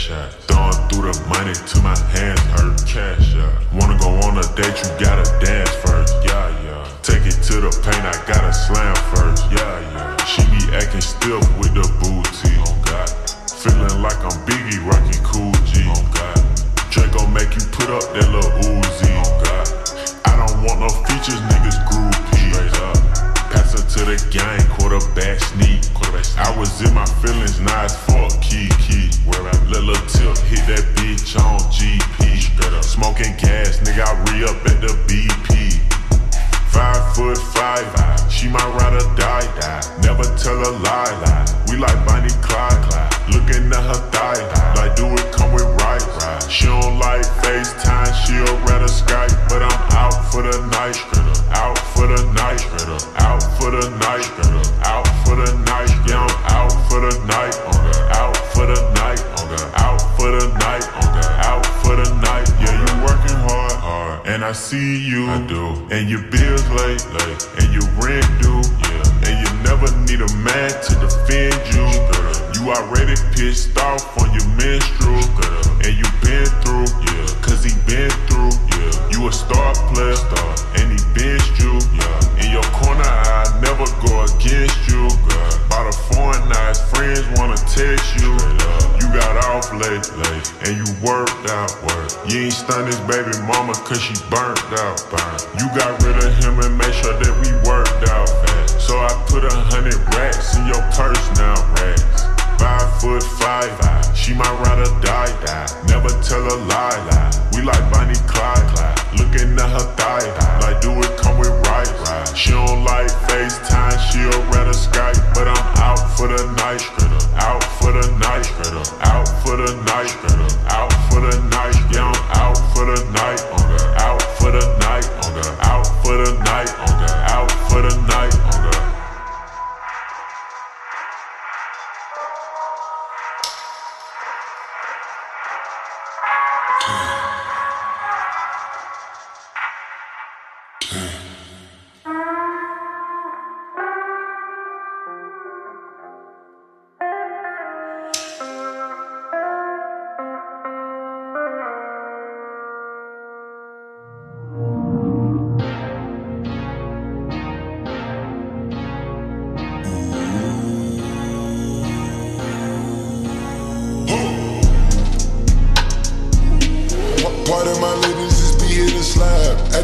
shots. Throwing through the money till my hands hurt. Cash out. Wanna go on a date, you gotta dance first. Yeah, yeah. Take it to the paint, I gotta slam first. Yeah, yeah. She be acting stiff with the booty. Oh God. Feeling like I'm Biggie rocking cool G. Oh God. Draco make you put up that little Uzi. Oh God. I don't want no features, niggas groupie. Her to the gang, quarterback sneak. Quarterback sneak. I was in my feelings, now it's fuck key Where I little tip hit that bitch on GP. Smoking gas, nigga, I re up at the BP. Five foot five, she my ride or die. Never tell a lie. We like Bonnie Clyde. Looking at her thigh, like for the night, out for the night. Yeah, I'm out for the night, out for the night, out for the night, out for the night. Yeah, you working hard, hard, and I see you. I do, and your bills late, late, and your rent due. Yeah, and you never need a man to defend you. You already pissed off on your menstrual, and you been through. Yeah, cause he been through. Yeah, you a star player, and he benched you. Yeah, against you. By the foreign friends wanna test you. You got off late, late, and you worked out. Work. You ain't stunned this baby mama cause she burnt out. Burnt. You got rid of him and made sure that we worked out. So I put a hundred racks in your purse now. Racks. Five foot five, she might ride or die. Never tell a lie. She'll Skype. But I'm out for the night, out for the night, out for the night, out for the night. Yeah, I'm out for the night,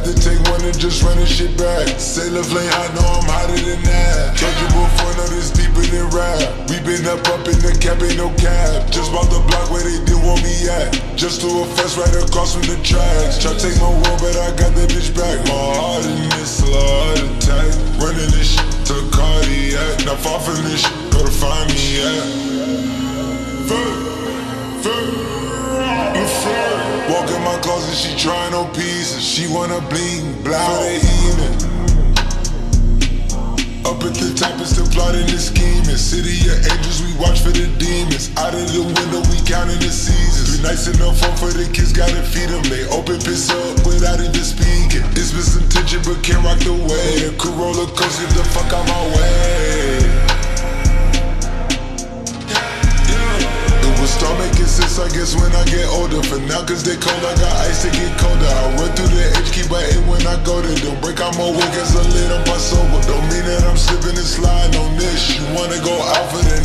to take one and just run the shit back. Sailor flame, I know I'm hotter than that. Told you before, know this deeper than rap. We been up up in the cap, ain't no cap. Just bought the block where they didn't want me at. Just threw a fence right across from the tracks. Try to take my world, but I got that bitch back. My heart in this heart attack. Running this shit to cardiac. Not far from this shit, go to find me at. Fuck, fuck. Walk in my closet, she trying on. She wanna bling, for the evening. Up at the top and still plotting and scheming. City of angels, we watch for the demons. Out of the window, we counting the seasons. Be nice enough fun for the kids, gotta feed them. They open piss up without even speaking. It's been some tension, but can't rock the way. The Corolla coast, get the fuck out my way. Start making sense, I guess, when I get older. For now, cause they cold, I got ice to get colder. I run through I go to the break, I'm a as a lid on my sober. Don't mean that I'm slipping and sliding on this. You wanna go out for that?